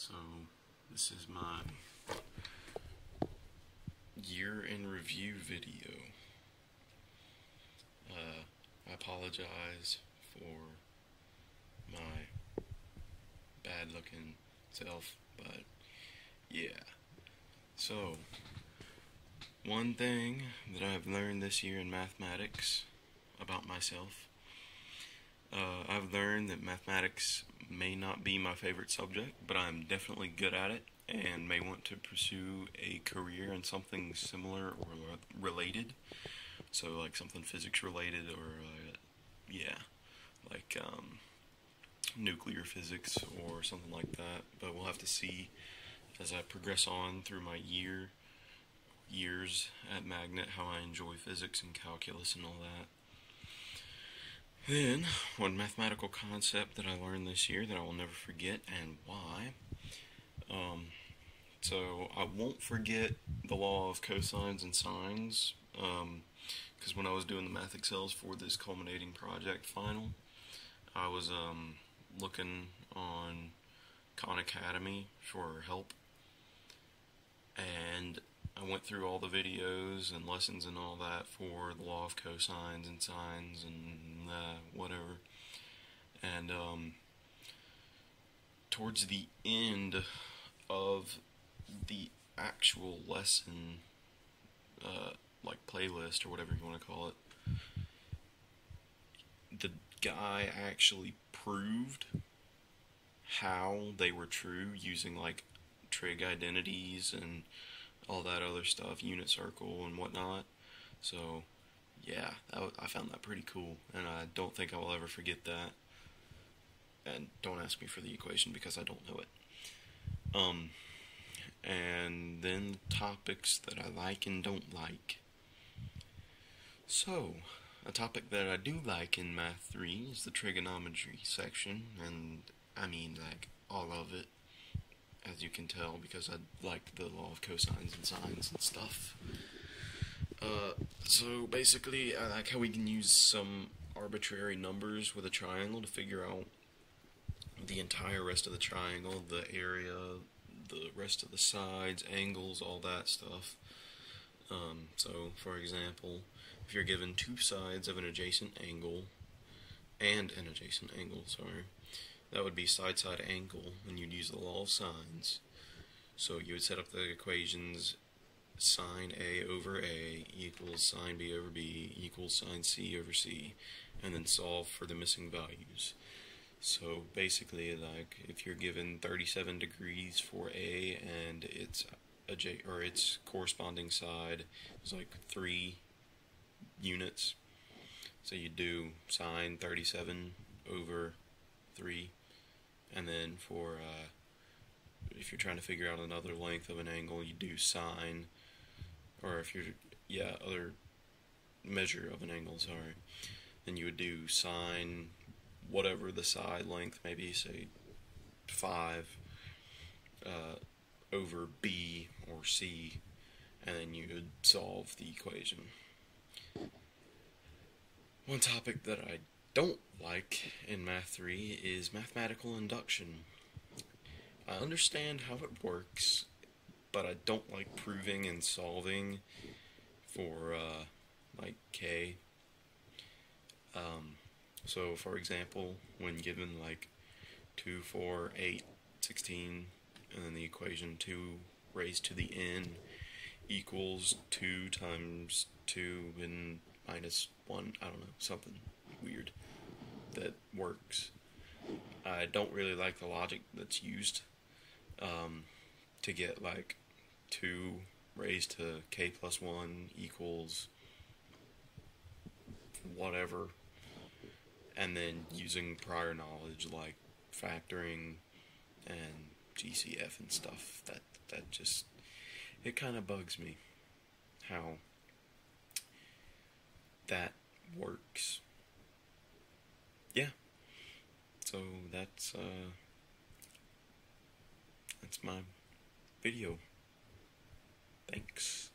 So, this is my year in review video. Uh, I apologize for my bad looking self, but yeah. So, one thing that I've learned this year in mathematics about myself uh, I've learned that mathematics may not be my favorite subject, but I'm definitely good at it and may want to pursue a career in something similar or related. So, like something physics related, or uh, yeah, like um, nuclear physics or something like that. But we'll have to see as I progress on through my year years at Magnet how I enjoy physics and calculus and all that. Then, one mathematical concept that I learned this year that I will never forget and why. Um, so, I won't forget the law of cosines and sines, because um, when I was doing the math excels for this culminating project final, I was um, looking on Khan Academy for help, and I went through all the videos and lessons and all that for the law of cosines and sines and uh, whatever. And um, towards the end of the actual lesson, uh, like playlist or whatever you want to call it, the guy actually proved how they were true using like trig identities and all that other stuff, unit circle and whatnot. So, yeah, I found that pretty cool, and I don't think I will ever forget that. And don't ask me for the equation because I don't know it. Um, and then topics that I like and don't like. So, a topic that I do like in Math 3 is the trigonometry section, and I mean, like, all of it you can tell, because I like the law of cosines and sines and stuff. Uh, so basically, I like how we can use some arbitrary numbers with a triangle to figure out the entire rest of the triangle, the area, the rest of the sides, angles, all that stuff. Um, so, for example, if you're given two sides of an adjacent angle and an adjacent angle, sorry, that would be side-side angle, and you'd use the law of sines. So you would set up the equations sine A over A equals sine B over B equals sine C over C, and then solve for the missing values. So basically, like if you're given 37 degrees for A and its adj or its corresponding side is like three units, so you do sine 37 over 3 and then for uh, if you're trying to figure out another length of an angle you do sine. Or if you're yeah other measure of an angle sorry. Then you would do sine whatever the side length maybe say 5 uh, over b or c. And then you would solve the equation. One topic that I don't like in Math 3 is mathematical induction. I understand how it works, but I don't like proving and solving for, uh, like, K. Um, so, for example, when given, like, 2, 4, 8, 16, and then the equation 2 raised to the n equals 2 times 2 and minus 1, I don't know, something weird that works. I don't really like the logic that's used um, to get like 2 raised to k plus 1 equals whatever, and then using prior knowledge like factoring and GCF and stuff. That that just it kind of bugs me how that works yeah. So that's uh that's my video. Thanks.